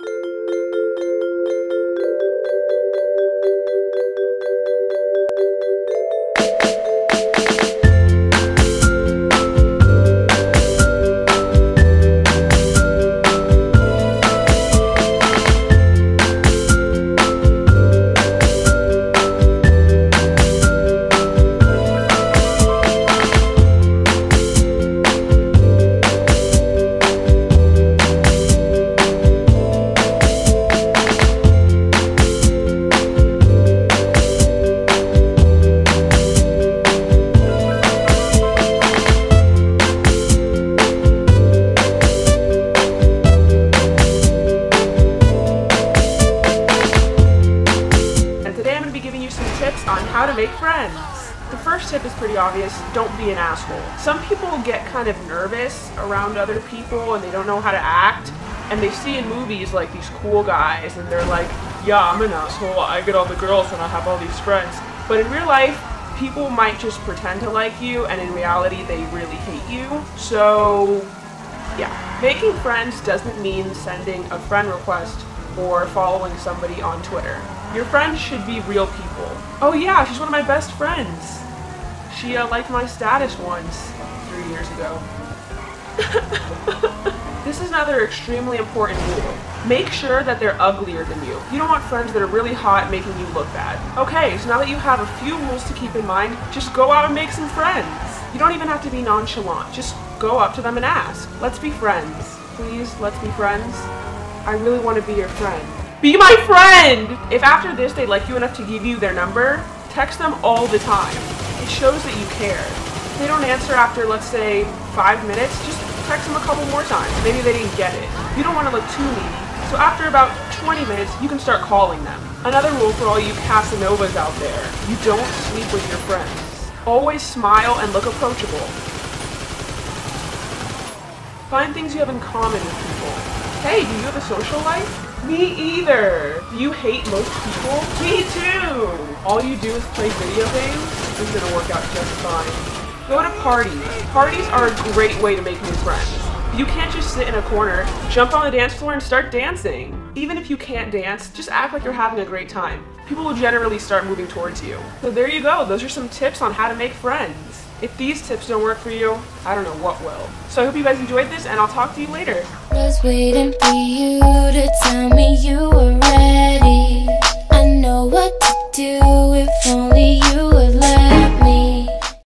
And you some tips on how to make friends. The first tip is pretty obvious don't be an asshole. Some people get kind of nervous around other people and they don't know how to act. And they see in movies like these cool guys and they're like, yeah, I'm an asshole. I get all the girls and I have all these friends. But in real life, people might just pretend to like you and in reality, they really hate you. So, yeah. Making friends doesn't mean sending a friend request or following somebody on Twitter. Your friends should be real people. Oh yeah, she's one of my best friends. She uh, liked my status once, three years ago. this is another extremely important rule. Make sure that they're uglier than you. You don't want friends that are really hot making you look bad. Okay, so now that you have a few rules to keep in mind, just go out and make some friends. You don't even have to be nonchalant. Just go up to them and ask. Let's be friends. Please, let's be friends. I really want to be your friend. Be my friend! If after this they like you enough to give you their number, text them all the time. It shows that you care. If they don't answer after, let's say, five minutes, just text them a couple more times. Maybe they didn't get it. You don't want to look too needy. So after about 20 minutes, you can start calling them. Another rule for all you Casanovas out there, you don't sleep with your friends. Always smile and look approachable. Find things you have in common with people. Hey, do you have a social life? Me either. Do you hate most people? Me too. All you do is play video games? This is gonna work out just fine. Go to parties. Parties are a great way to make new friends. You can't just sit in a corner, jump on the dance floor and start dancing. Even if you can't dance, just act like you're having a great time. People will generally start moving towards you. So there you go. Those are some tips on how to make friends. If these tips don't work for you, I don't know what will. So I hope you guys enjoyed this and I'll talk to you later.